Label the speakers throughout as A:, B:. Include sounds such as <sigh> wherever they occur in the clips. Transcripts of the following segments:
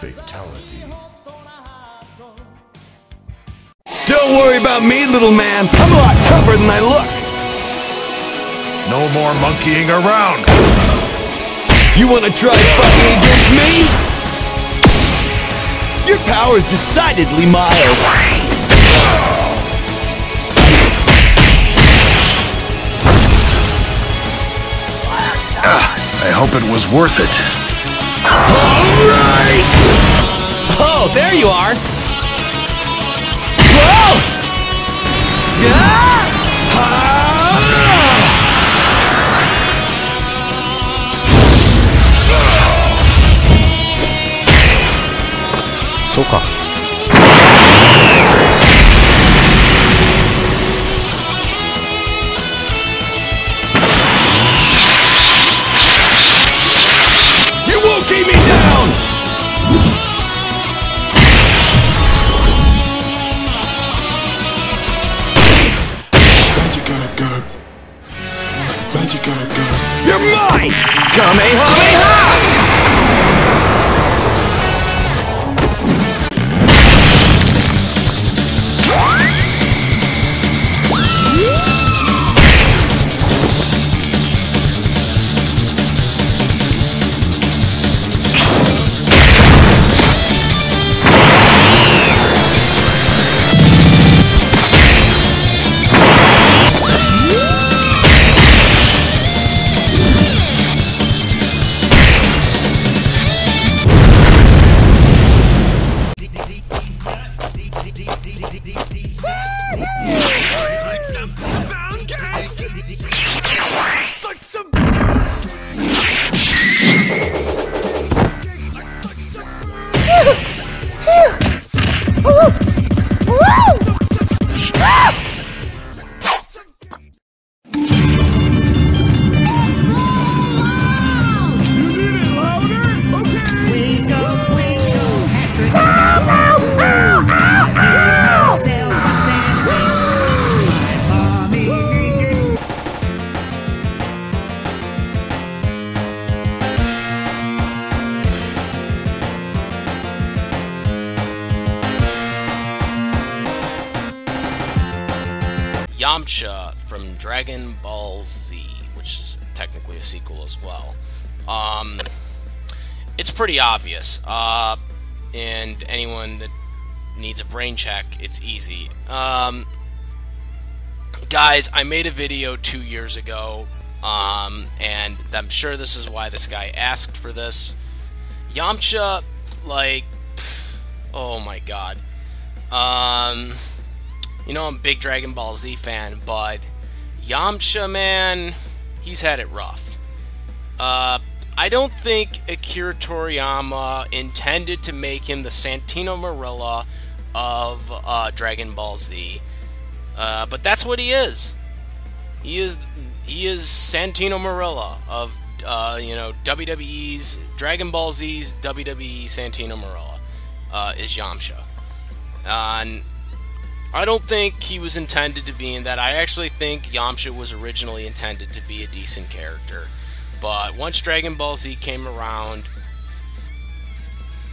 A: Fatality.
B: Don't worry about me, little man. I'm a lot tougher than I look.
A: No more monkeying around!
B: You want to try fighting against me? Your power is decidedly mild.
A: Ah, I hope it was worth it.
B: Alright!
C: Oh, there you are!
B: Whoa! Ah! Ah!
C: そうか。
D: Yamcha from Dragon Ball Z, which is technically a sequel as well. Um, it's pretty obvious, uh, and anyone that needs a brain check, it's easy. Um, guys, I made a video two years ago, um, and I'm sure this is why this guy asked for this. Yamcha, like, oh my god. Um, you know I'm a big Dragon Ball Z fan, but Yamcha, man, he's had it rough. Uh, I don't think Akira Toriyama intended to make him the Santino Marella of uh, Dragon Ball Z, uh, but that's what he is. He is he is Santino Marella of uh, you know WWE's Dragon Ball Z's WWE Santino Marella uh, is Yamcha. Uh, and I don't think he was intended to be in that. I actually think Yamcha was originally intended to be a decent character. But once Dragon Ball Z came around,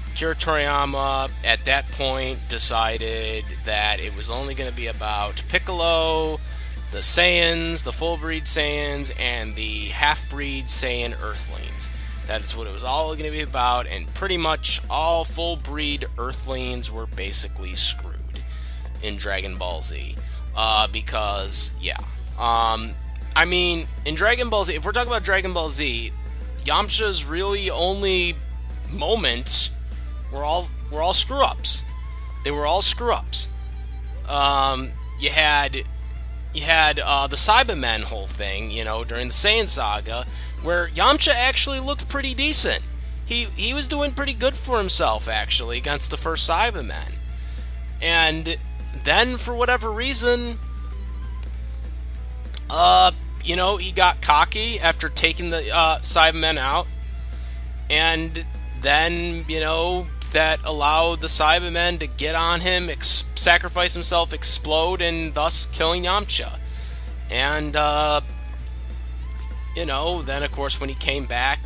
D: Akira Toriyama at that point decided that it was only going to be about Piccolo, the Saiyans, the full breed Saiyans, and the half breed Saiyan Earthlings. That is what it was all going to be about, and pretty much all full breed Earthlings were basically screwed in Dragon Ball Z. Uh, because, yeah. Um, I mean, in Dragon Ball Z, if we're talking about Dragon Ball Z, Yamcha's really only moments were all were all screw ups. They were all screw ups. Um, you had you had uh, the Saibamen whole thing, you know, during the Saiyan saga, where Yamcha actually looked pretty decent. He he was doing pretty good for himself actually against the first Saibamen. And then for whatever reason, uh, you know, he got cocky after taking the uh, Saibamen out, and then you know that allowed the Saibamen to get on him, sacrifice himself, explode, and thus killing Yamcha. And uh, you know, then of course when he came back,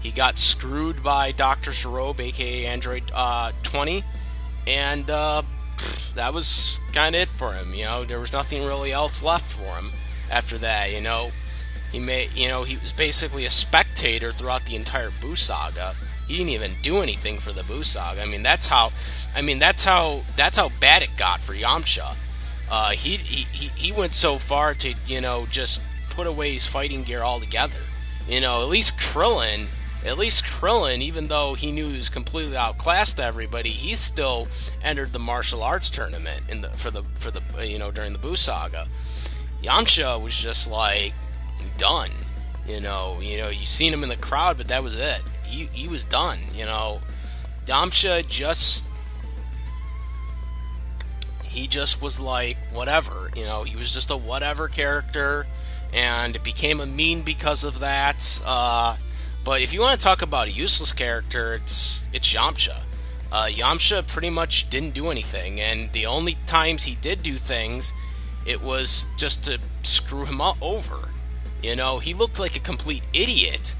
D: He got screwed by Dr. Sharobe, aka Android uh, 20, and uh, that was kind of it for him. You know, there was nothing really else left for him after that. You know, he made, you know, he was basically a spectator throughout the entire Buu saga. He didn't even do anything for the Buu saga. I mean, that's how, I mean, that's how that's how bad it got for Yamcha. Uh, he, he he went so far to you know just put away his fighting gear altogether. You know, at least Krillin, at least Krillin, even though he knew he was completely outclassed everybody, he still entered the martial arts tournament in the for the for the you know during the Buu saga. Yamcha was just like done. You know, you know, you seen him in the crowd, but that was it. He he was done. You know, Yamcha just he just was like whatever. You know, he was just a whatever character, and it became a meme because of that. Uh, but if you want to talk about a useless character, it's it's Yamcha. Uh, Yamcha pretty much didn't do anything, and the only times he did do things, it was just to screw him up over. You know, he looked like a complete idiot.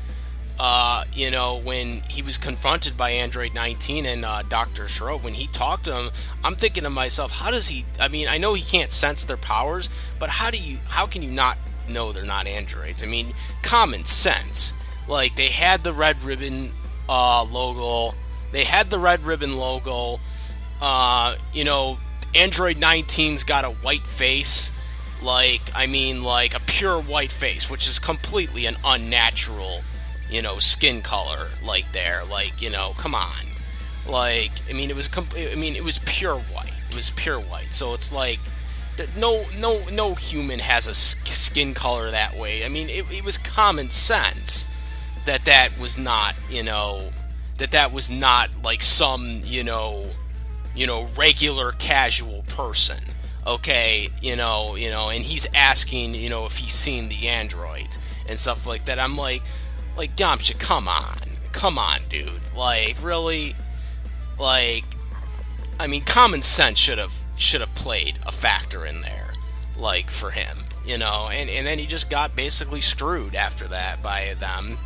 D: Uh, you know, when he was confronted by Android 19 and uh, Dr. Sharobe, when he talked to him, I'm thinking to myself, how does he? I mean, I know he can't sense their powers, but how do you? How can you not know they're not androids? I mean, common sense. Like they had the red ribbon uh, logo, they had the red ribbon logo. Uh, you know, Android 19's got a white face like I mean like a pure white face, which is completely an unnatural, you know, skin color like there. Like, you know, come on. Like, I mean it was I mean it was pure white. It was pure white. So it's like no no no human has a skin color that way. I mean it, it was common sense that that was not, you know, that that was not like some, you know, you know, regular casual person okay, you know, you know, and he's asking, you know, if he's seen the android and stuff like that. I'm like, like Yamcha, come on, come on, dude, like really, like, I mean, common sense should have should have played a factor in there, like for him, you know, and and then he just got basically screwed after that by them,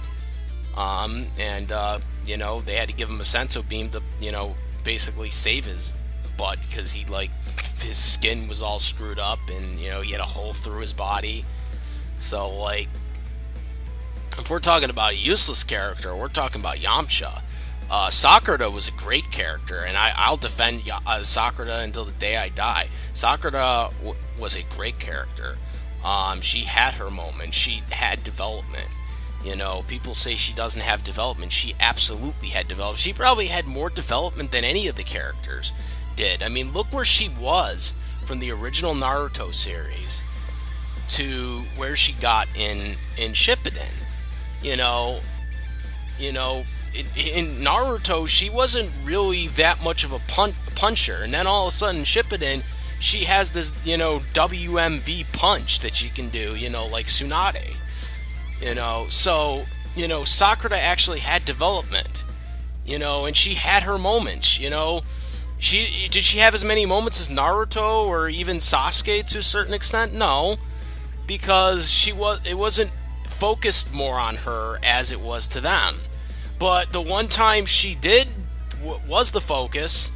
D: um, and uh, you know, they had to give him a senzu bean to, you know, basically save his butt because he like his skin was all screwed up and you know he had a hole through his body. So like, if we're talking about a useless character, we're talking about Yamcha. Uh, Sakurada was a great character, and I, will defend uh, Sakurada until the day I die. Sakurada was a great character. Um, she had her moment. She had development. You know, people say she doesn't have development. She absolutely had development. She probably had more development than any of the characters did. I mean, look where she was from the original Naruto series to where she got in in Shippuden. You know, you know, in, in Naruto she wasn't really that much of a pun- puncher, and then all of a sudden Shippuden she has this you know WMV punch that she can do. You know, like Tsunade. You know, so you know Sakura actually had development. You know, and she had her moments. You know she did she have as many moments as Naruto or even Sasuke to a certain extent? No, because she was it wasn't focused more on her as it was to them. But the one time she did was the focus,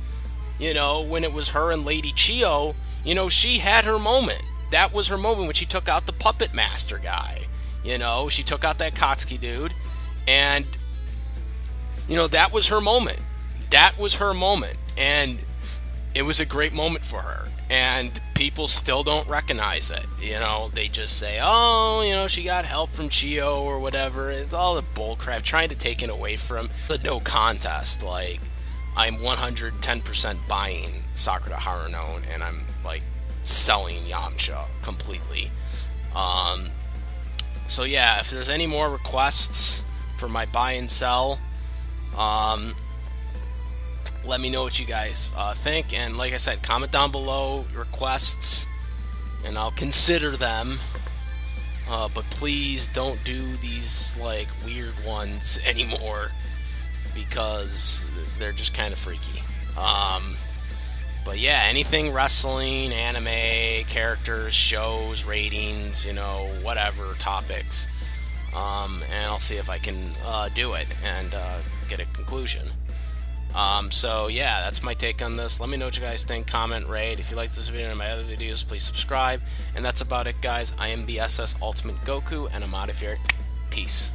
D: you know, when it was her and Lady Chiyo, you know, she had her moment. That was her moment when she took out the puppet master guy. You know, she took out that Katsuki dude. And you know, that was her moment. That was her moment. And it was a great moment for her. And people still don't recognize it. You know they just say oh you know she got help from Chiyo or whatever. It's all the bullcrap trying to take it away from the no contest. Like i'm 110% buying sakura haruno and i'm like selling yamcha completely. Um so yeah if there's any more requests for my buy and sell um let me know what you guys uh, think. And like I said, comment down below requests, and I'll consider them. Uh, but please don't do these like weird ones <laughs> anymore because they're just kind of freaky. Um, but yeah, anything wrestling, anime, characters, shows, ratings, you know, whatever topics. um, and I'll see if I can uh, do it and uh, get a conclusion. Um, so yeah, that's my take on this. Let me know what you guys think. Comment, rate. If you like this video and my other videos, please subscribe. And that's about it, guys. I am BSS Ultimate Goku, and I'm out of here. Peace.